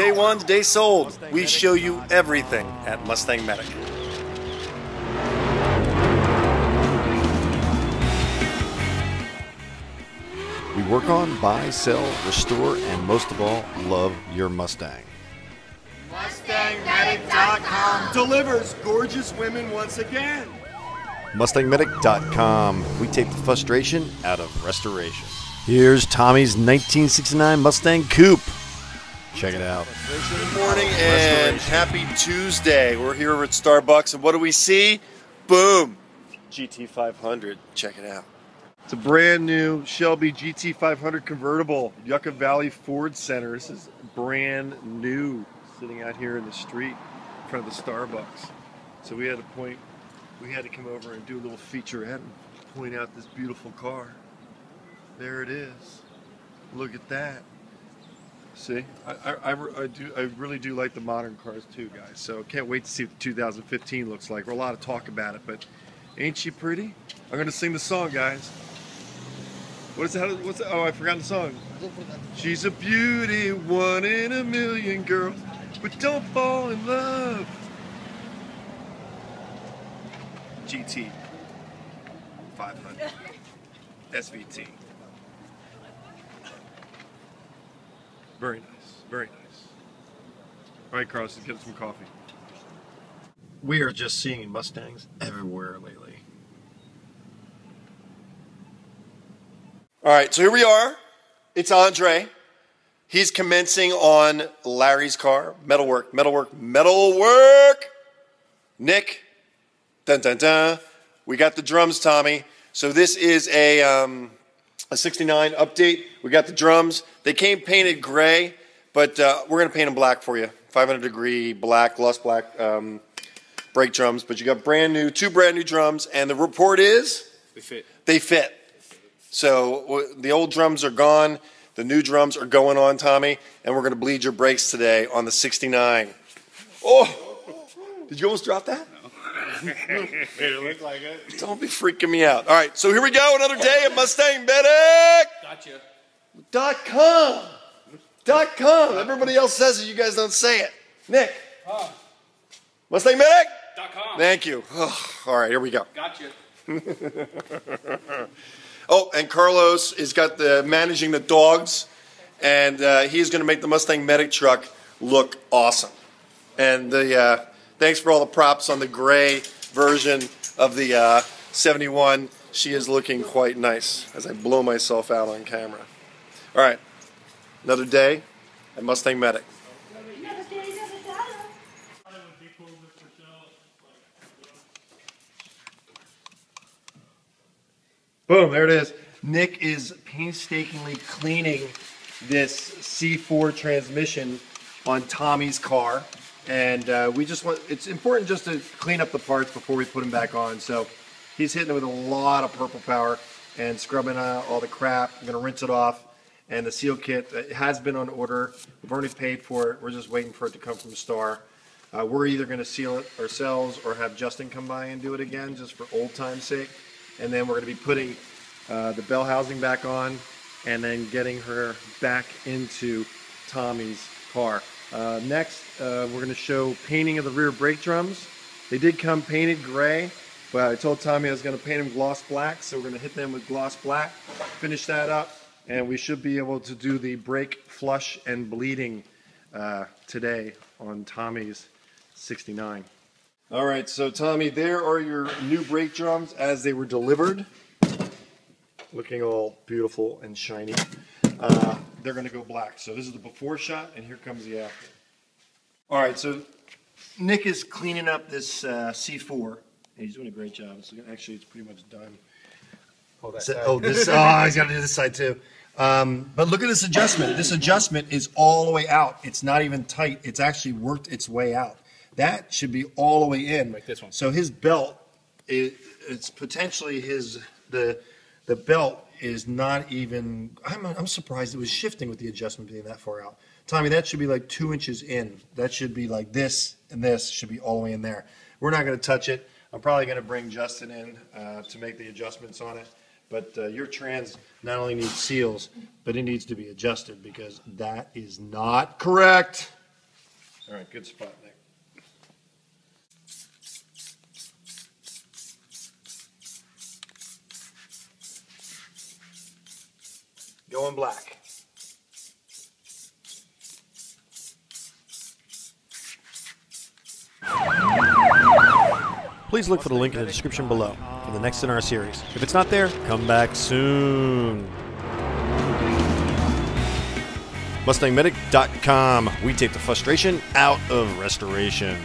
day one to day sold, we show you everything at Mustang Medic. We work on, buy, sell, restore, and most of all, love your Mustang. MustangMedic.com delivers gorgeous women once again. MustangMedic.com. We take the frustration out of restoration. Here's Tommy's 1969 Mustang Coupe. Check it out. Good morning and happy Tuesday. We're here at Starbucks, and what do we see? Boom! GT500. Check it out. It's a brand new Shelby GT500 convertible, Yucca Valley Ford Center. This is brand new, sitting out here in the street in front of the Starbucks. So we had to point, we had to come over and do a little featurette and point out this beautiful car. There it is. Look at that. See, I, I, I, do I really do like the modern cars too, guys. So can't wait to see what the 2015 looks like. We're a lot of talk about it, but ain't she pretty? I'm gonna sing the song, guys. What is that? What's that? Oh, I forgot the song. She's a beauty, one in a million girls, but don't fall in love. GT 500 SVT. Very nice, very nice. All right, Carlos, let's get some coffee. We are just seeing Mustangs everywhere lately. All right, so here we are. It's Andre. He's commencing on Larry's car. Metalwork, metalwork, metalwork. Nick, dun dun dun. We got the drums, Tommy. So this is a um, a 69 update. We got the drums. They came painted gray, but uh, we're gonna paint them black for you. 500 degree black, gloss black um, brake drums. But you got brand new, two brand new drums, and the report is They fit. they fit. So w- the old drums are gone. The new drums are going on, Tommy, and we're going to bleed your brakes today on the 69. Oh, did you almost drop that? It like it. Don't be freaking me out. All right, so here we go. Another day at Mustang Medic. Gotcha. Dot com. Dot com. Everybody else says it. You guys don't say it. Nick. Mustang Medic. Dot com. Thank you. Oh, all right, here we go. Gotcha. Oh, and Carlos is got the managing the dogs, and uh, he's going to make the Mustang Medic truck look awesome. And the uh, thanks for all the props on the gray version of the uh, 71. She is looking quite nice as I blow myself out on camera. All right, another day at Mustang Medic. Boom, there it is. Nick is painstakingly cleaning this C4 transmission on Tommy's car. And uh, we just want, it's important just to clean up the parts before we put them back on. So he's hitting it with a lot of purple power and scrubbing out all the crap. I'm going to rinse it off. And the seal kit uh, has been on order. We've already paid for it. We're just waiting for it to come from Star. Uh, we're either going to seal it ourselves or have Justin come by and do it again just for old time's sake. And then we're going to be putting uh, the bell housing back on and then getting her back into Tommy's car. Uh, next, uh, we're going to show painting of the rear brake drums. They did come painted gray, but I told Tommy I was going to paint them gloss black, so we're going to hit them with gloss black, finish that up, and we should be able to do the brake flush and bleeding uh, today on Tommy's 69. All right, so Tommy, there are your new brake drums as they were delivered looking all beautiful and shiny. Uh, they're going to go black. So this is the before shot, and here comes the after. All right, so Nick is cleaning up this uh, C4. He's doing a great job. It's actually, it's pretty much done. Oh, that So- oh, this. Oh, he's got to do this side too. Um, but look at this adjustment. This adjustment is all the way out. It's not even tight. It's actually worked its way out. That should be all the way in. Like this one. So his belt, it, it's potentially his the the belt is not even. I'm I'm surprised it was shifting with the adjustment being that far out. Tommy, that should be like two inches in. That should be like this and this should be all the way in there. We're not going to touch it. I'm probably going to bring Justin in uh, to make the adjustments on it. But uh, your trans not only needs seals, but it needs to be adjusted because that is not correct. All right, good spot, Nick. Going black. Please look for the link in the description below for the next in our series. If it's not there, come back soon. MustangMedic.com. We take the frustration out of restoration.